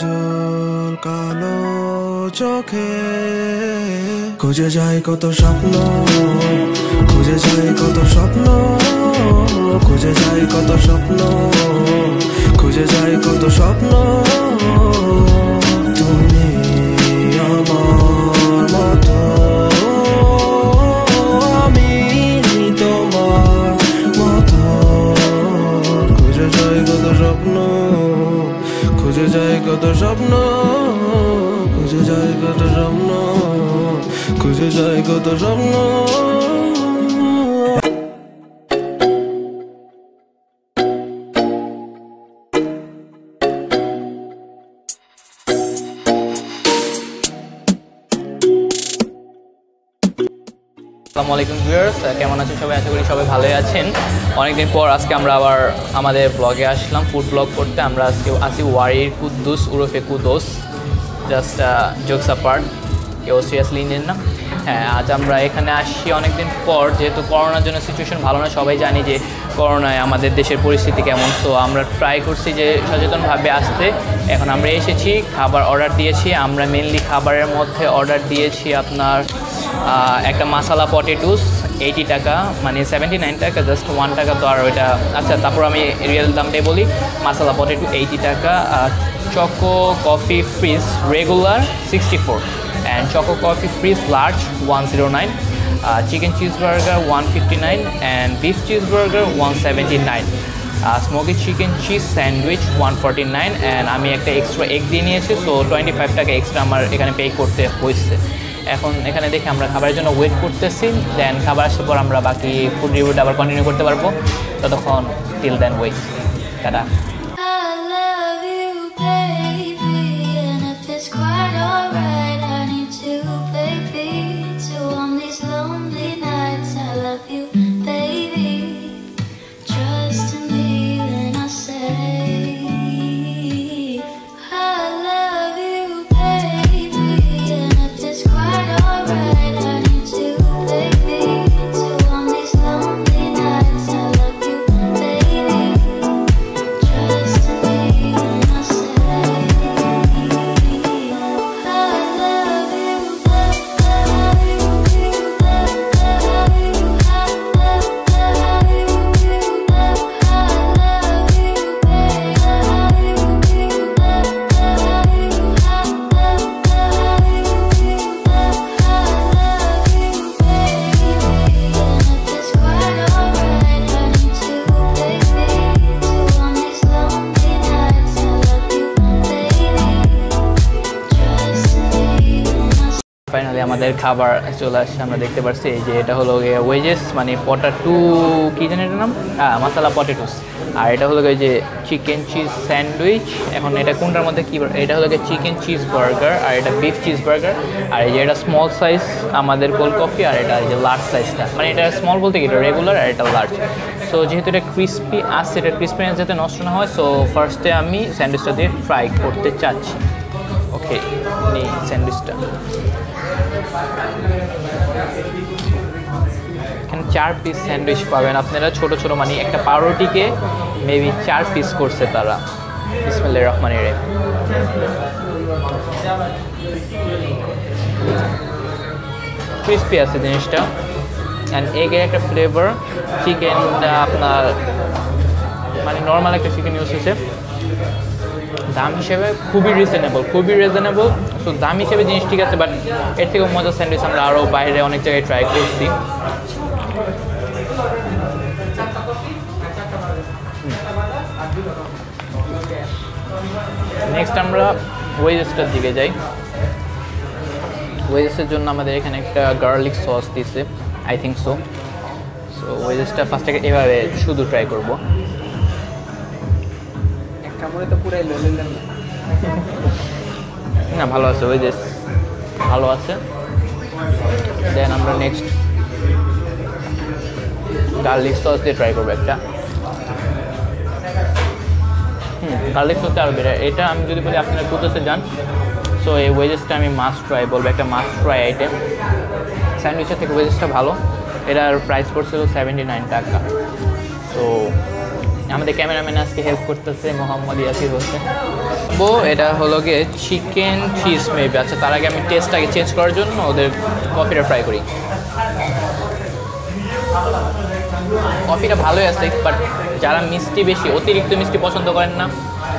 কাজল কালো চোখে। খুঁজে যায় কত স্বপ্ন, খুঁজে যায় কত স্বপ্ন, খুঁজে যায় কত স্বপ্ন, খুঁজে যায় কত স্বপ্ন। rapna Kujë jai këtë rapna Kujë jai këtë rapna আসসালামু আলাইকুম ভিউয়ার্স কেমন আছেন সবাই? আশা করি সবাই ভালোই আছেন। অনেকদিন পর আজকে আমরা আবার আমাদের ব্লগে আসলাম ফুড ব্লগ করতে। আমরা আজকে আছি ওয়ারির কুদ্দুস, উরফে কুদোস। জাস্ট জোকস আপার্ট কেউ সিরিয়াসলি নেন না। হ্যাঁ আজ আমরা এখানে আসছি অনেকদিন পর। যেহেতু করোনার জন্য সিচুয়েশন ভালো না, সবাই জানি যে করোনায় আমাদের দেশের পরিস্থিতি কেমন। তো আমরা ট্রাই করছি যে সচেতনভাবে আসতে। এখন আমরা এসেছি, খাবার অর্ডার দিয়েছি। আমরা মেনলি খাবারের মধ্যে অর্ডার দিয়েছি আপনার একটা মাসালা পটেটোস এইটি টাকা মানে সেভেন্টি নাইন টাকা জাস্ট ওয়ান টাকা তো আর ওইটা। আচ্ছা তারপর আমি রিয়েল দামটাই বলি। মাসালা পটেটো এইটি টাকা choco coffee freeze regular sixty four and choco coffee freeze large one zero nine chicken cheese burger one fifty nine and beef cheese burger one seventy nine smoky chicken cheese sandwich one forty nine and আমি একটা extra egg দিয়ে নিয়েছি so twenty five টাকা extra আমার এখানে pay করতে হয়েছে। এখন এখানে দেখে আমরা খাবারের জন্য ওয়েট করতেছি দেন খাবার আসার পর আমরা বাকি ফুড রিভিউটা আবার কন্টিনিউ করতে পারব। ততক্ষণ টিল দেন ওয়েট টাটা আমাদের খাবার চলে আসছে, আমরা দেখতে পাচ্ছি এই যে এটা হলো ওয়েজেস মানে পটাটু কী জানি এটার নাম? হ্যাঁ মশালা পটেটোস আর এটা হলো গিয়ে যে চিকেন চিজ স্যান্ডউইচ এখন এটা কোনটার মধ্যে কী এটা হলো গিয়ে চিকেন চিজ বার্গার আর এটা বিফ চিজ বার্গার আর এই যে এটা স্মল সাইজ আমাদের কোল্ড কফি আর এটা যে লার্জ সাইজটা মানে এটা স্মল বলতে কি, এটা রেগুলার আর এটা লার্জ সো যেহেতু এটা ক্রিস্পি আসছে এটা ক্রিসপিনেস যাতে নষ্ট না হয় সো ফার্স্টে আমি স্যান্ডউইচটা দিয়ে ফ্রাই করতে চাচ্ছি। নিই স্যান্ডউইচটা। এখানে চার পিস স্যান্ডউইচ পাবেন। আপনারা ছোট ছোট মানে একটা পাউরুটিকে মেবি চার পিস করছে তারা। ইসমাইল রহমান রে ক্রিস্পি আছে জিনিসটা। অ্যান্ড এগের একটা ফ্লেভার চিকেন আপনার মানে নর্মাল একটা চিকেন ইউজ হয়েছে দাম হিসেবে খুবই রিজনেবল খুবই রিজনেবল সো দাম হিসেবে জিনিস ঠিক আছে বাট এর থেকেও মজার স্যান্ডউইচ আমরা আরও বাইরে অনেক জায়গায় ট্রাই করছি। নেক্সট আমরা ওয়েজেসটার দিকে যাই। ওয়েজেসের জন্য আমাদের এখানে একটা গার্লিক সস দিছে আই থিঙ্ক সো সো ওয়েজেসটা ফার্স্টে এভাবে শুধু ট্রাই করব। কামড়ে তো পুরাই না ভালো আছে, ওই যে ভালো আছে। দেন আমরা নেক্সট গার্লিক সস দিয়ে ট্রাই করব একটা। হুম গার্লিক সসটা আরও বেটার এটা আমি যদি বলি, আপনারা কুতোতে যান। সো এই ওয়েজেসটা আমি মাস্ট ট্রাই বলব একটা মাস্ট ট্রাই আইটেম স্যান্ডউইচের থেকে ওয়েজেসটা ভালো। এটার প্রাইস পড়ছিল সেভেন্টি নাইন টাকা। তো আমাদের ক্যামেরাম্যান আজকে হেল্প করতেছে, মোহাম্মদ ইয়াসির হোসেন। বো, এটা হলো গিয়ে চিকেন চিজ মেবি আচ্ছা তার আগে আমি টেস্টটাকে চেঞ্জ করার জন্য ওদের কফিটা ফ্রাই করি। কফিটা ভালোই আছে বাট যারা মিষ্টি বেশি, অতিরিক্ত মিষ্টি পছন্দ করেন না,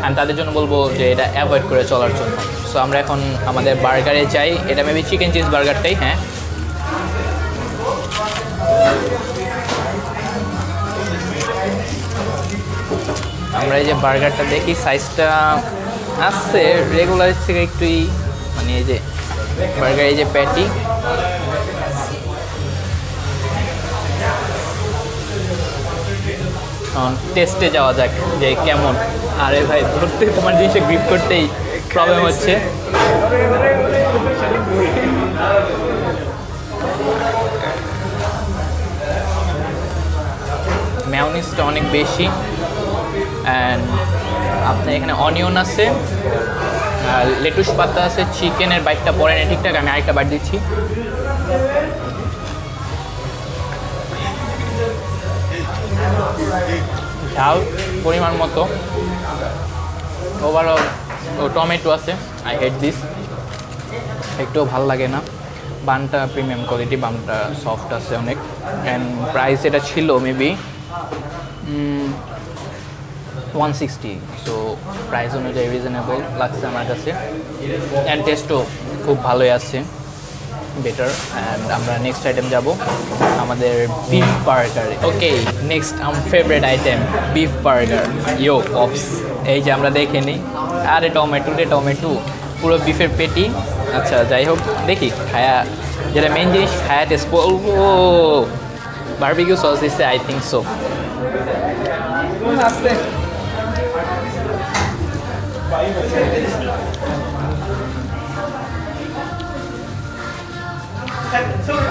আমি তাদের জন্য বলব যে এটা অ্যাভয়েড করে চলার জন্য। সো আমরা এখন আমাদের বার্গারে যাই। এটা মেবি চিকেন চিজ বার্গারটাই হ্যাঁ। আমরা এই যে বার্গারটা দেখি সাইজটা আসছে রেগুলার থেকে একটুই মানে এই যে বার্গার এই যে প্যাটি টেস্টে যাওয়া যাক যে কেমন। আরে ভাই ধরতে তোমার জিনিসটা গ্রিপ করতেই প্রবলেম হচ্ছে। ম্যাওনিসটা অনেক বেশি। অ্যান্ড আপনার এখানে অনিয়ন আছে লেটুস পাতা আছে চিকেনের বাইটটা পরে নেই ঠিকঠাক, আমি আরেকটা বাইট দিচ্ছি। ঝাল পরিমাণ মতো। ওভারঅল টমেটো আছে আই হেড দিস একটুও ভালো লাগে না। বানটা প্রিমিয়াম কোয়ালিটি বানটা সফট আছে অনেক। অ্যান্ড প্রাইস এটা ছিল maybe one sixty so price অনুযায়ী রিজনেবল লাগছে আমার কাছে। অ্যান্ড টেস্টও খুব ভালোই আছে। বেটার অ্যান্ড আমরা নেক্সট আইটেম যাব। আমাদের বিফ বার্গার ওকে নেক্সট আমার ফেভারিট আইটেম বিফ বার্গার ইয়ো পপস এই যে আমরা দেখে নিই। আরে টমেটো রে, টমেটো। পুরো বিফের পেটি। আচ্ছা যাই হোক, দেখি। খায়া, যেটা মেন জিনিস খায়া টেস্ট বলব বারবিকিউ সস দিচ্ছে আই থিঙ্ক সো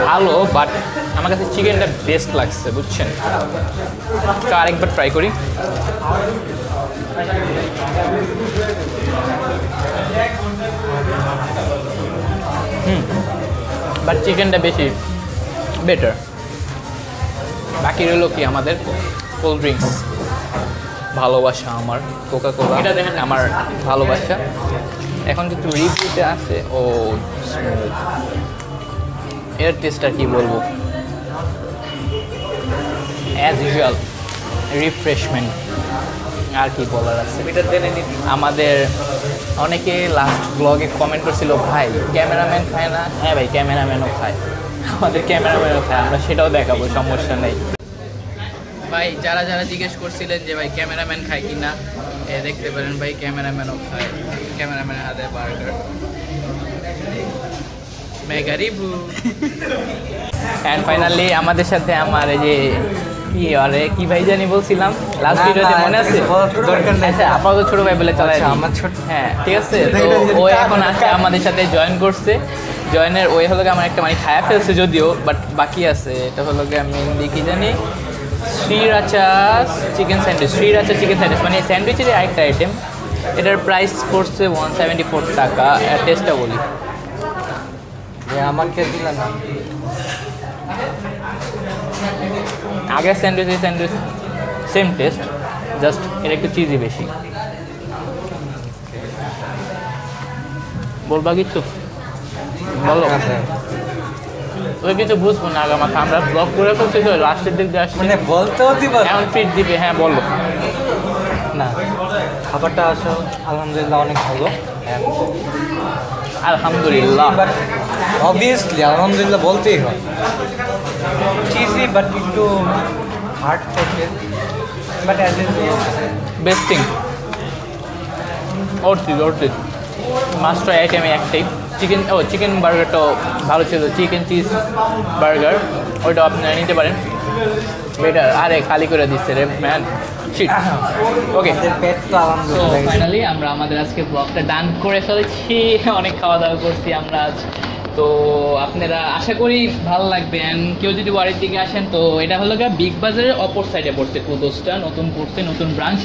ভালো বাট আমার কাছে চিকেনটা বেস্ট লাগছে, বুঝছেন? আরেকবার ট্রাই করি। হুম বাট চিকেনটা বেশি বেটার বাকি রইল কি আমাদের কোল্ড ড্রিঙ্কস ভালোবাসা আমার কোকা কোলা এটা দেখেন আমার ভালোবাসা। এখন যেহেতু রিভিউতে আছে। ও। এর টেস্টটা কি বলব? অ্যাজ ইউজুয়াল রিফ্রেশমেন্ট আর কি বলার আছে? আমাদের অনেকে লাস্ট ব্লগে কমেন্ট করছিল ভাই ক্যামেরাম্যান খায় না? হ্যাঁ ভাই ক্যামেরাম্যানও খায়। আমাদের ক্যামেরাম্যানও খায় আমরা সেটাও দেখাবো সমস্যা নেই। ভাই যারা যারা জিজ্ঞেস করছিলেন যে ভাই ক্যামেরাম্যান খায় কি না এ দেখতে পারেন ভাই ক্যামেরাম্যানও খায়। ক্যামেরাম্যানের হাতে বার্গার আমাদের সাথে আমার এই যে কি আরে কি ভাই জানি বলছিলাম? লাস্ট ভিডিওতে মনে আছে? আচ্ছা, আপাতত ছোট ভাই বলে চালাই আমার ছোট হ্যাঁ ঠিক আছে? ও এখন আছে আমাদের সাথে জয়েন করছে। জয়েনের ওই হলো আমার একটা মানে খায়া ফেলছে যদিও বাট বাকি আছে। এটা হলো আমি মেনলি কি জানি। Sriracha chicken sandwich sriracha chicken sandwich মানে স্যান্ডউইচের আরেকটা আইটেম এটার প্রাইস পড়ছে ওয়ান সেভেন্টি ফোর টাকা টেস্টটা বলি। আমাকে দিলা না? আগের স্যান্ডউইচ এই স্যান্ডউইচ সেম টেস্ট জাস্ট এর একটু চিজি বেশি। বলবা কিছু? বলো। ওই কিছু বুঝব না আগামাথা আমরা ব্লগ করে ফেলছি তো লাস্টের দিক দিয়ে আসছি। মানে বলতেও দিবা না? এমন ফিট দিবে হ্যাঁ বলো। না খাবারটা আসো আলহামদুলিল্লাহ অনেক ভালো। আলহামদুলিল্লাহ। অবভিয়াসলি আলহামদুলিল্লাহ বলতেই হয়। চিজি বাট একটু হার্ড থেকে। বাট অ্যাজ বেস্ট থিং অর্থিত মাস্টার আইটেমে একটাই চিকেন ও চিকেন বার্গারটাও ভালো ছিল। চিকেন চিজ বার্গার ওইটাও আপনারা নিতে পারেন। বেটার আরে খালি করে দিচ্ছে রে ম্যান ওকে ফাইনালি আমরা আমাদের আজকে ব্লগটা ডান করে ফেলেছি। অনেক খাওয়া দাওয়া করছি আমরা আজ। তো আপনারা আশা করি ভালো লাগবে। অ্যান্ড কেউ যদি বাড়ির দিকে আসেন তো এটা হলো গিয়ে বিগ বাজারের অপর সাইডে পড়ছে কুদোসটা নতুন পড়ছে নতুন ব্রাঞ্চ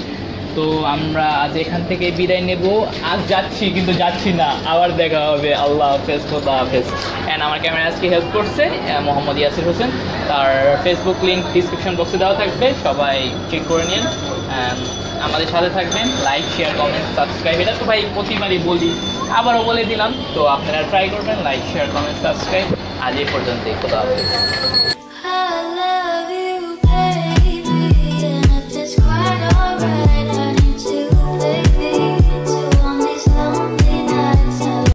তো আমরা আজ এখান থেকে বিদায় নেব। আজ যাচ্ছি কিন্তু যাচ্ছি না। আবার দেখা হবে। আল্লাহ হাফেজ খোদা হাফেজ। অ্যান্ড আমার ক্যামেরা আজকে হেল্প করছে মোহাম্মদ ইয়াসির হোসেন। তার ফেসবুক লিঙ্ক ডিসক্রিপশন বক্সে দেওয়া থাকবে। সবাই চেক করে নিন। আমাদের সাথে থাকবেন। লাইক শেয়ার কমেন্ট সাবস্ক্রাইব এটা তো ভাই প্রতিবারই বলি। আবারও বলে দিলাম। তো আপনারা ট্রাই করবেন। লাইক শেয়ার কমেন্ট সাবস্ক্রাইব আজ এই পর্যন্ত খোদা হাফেজ। I love you, baby, and it's quite alright.